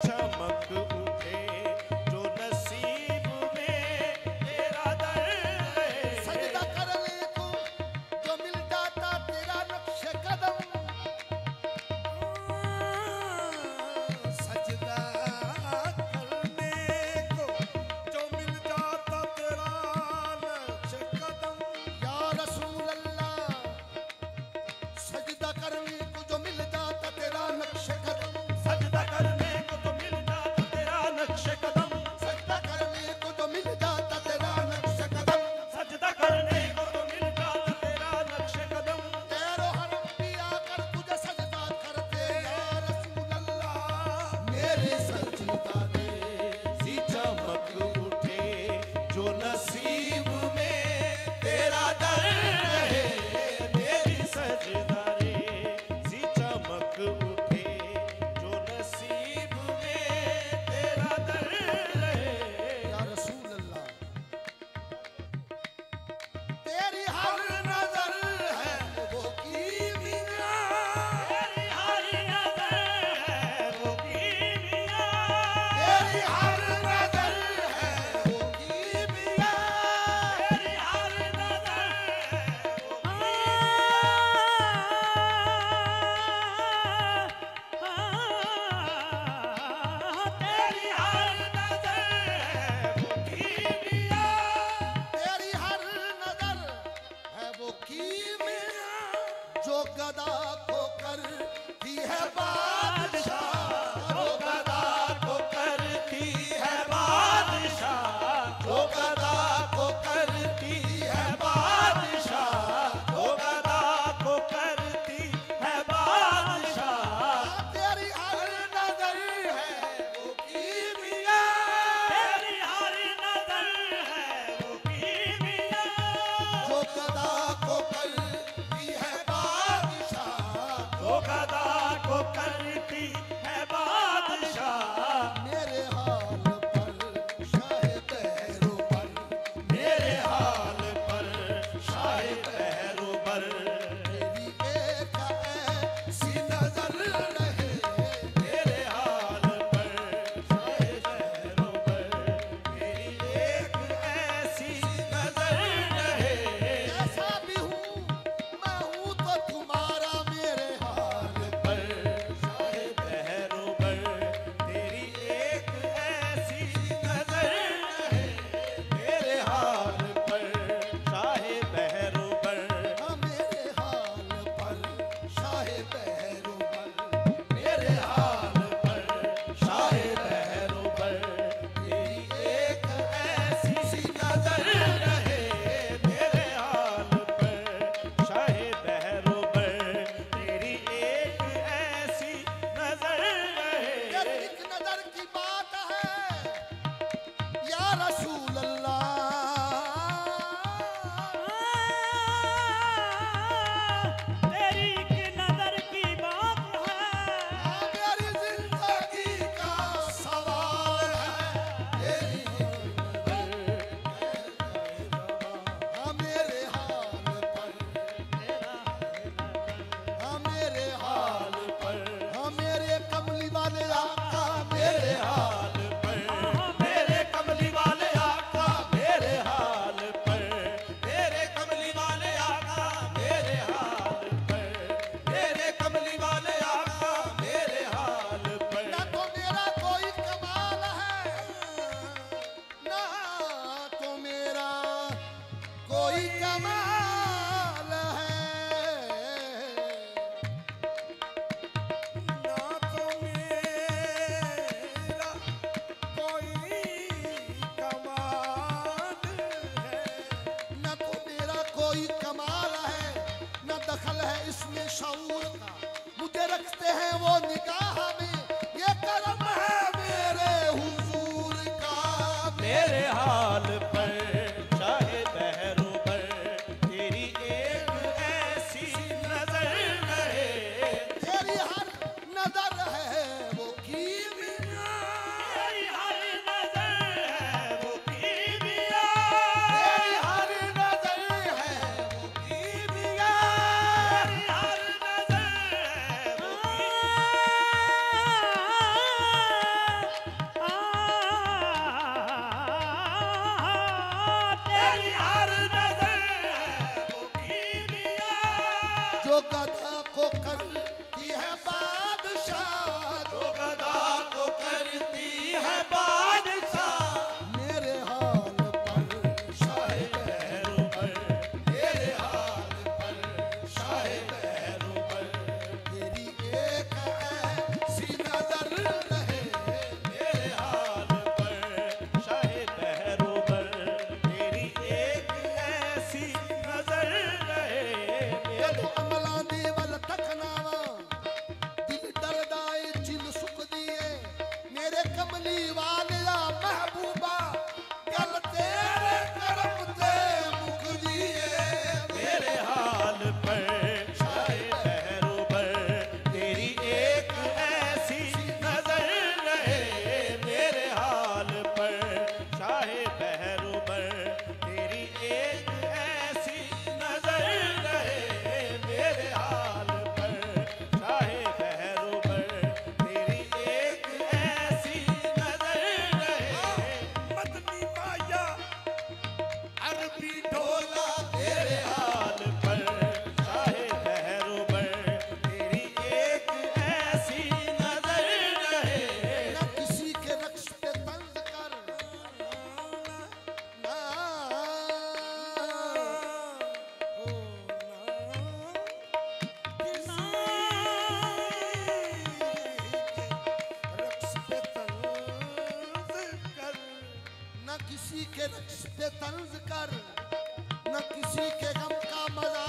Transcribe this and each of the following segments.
चमक ಚೌಕದ शऊर का मुझे रखते हैं वो निकाह में न किसी के रक्ष पे तंज कर न किसी के गम का मज़ा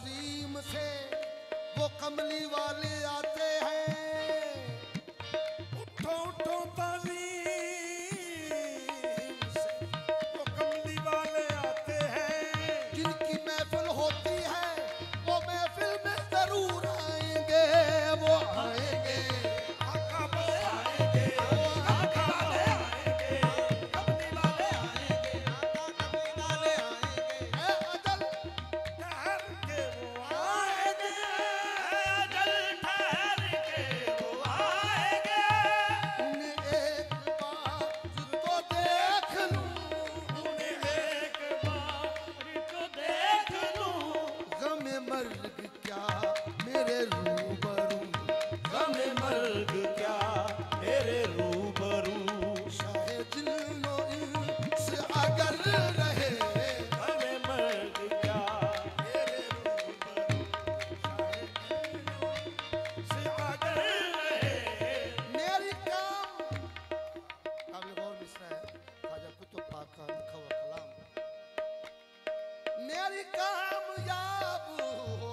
अजीम से वो कमली वाले आते मर्ग क्या? मेरे रूबरू। गम मर्ग क्या? मेरे रूबरू। शायद से अगर रहे। गम मर्ग क्या? मेरे मेरी कामयाब हो।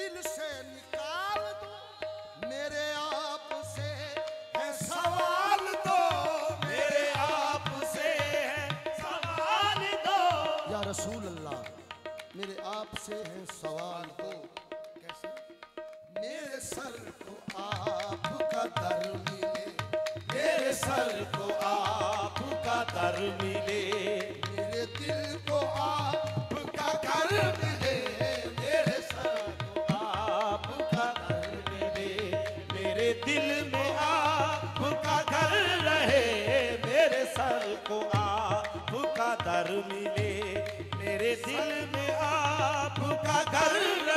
से निकाल दो। मेरे आप से है सवाल तो। मेरे आप से है सवाल दो या रसूल अल्लाह मेरे आप से है सवाल दो कैसे? मेरे सर को आपका दर मिले। मेरे सर को आपका दर मिले। मेरे दिल को आपका घर मिले। आपका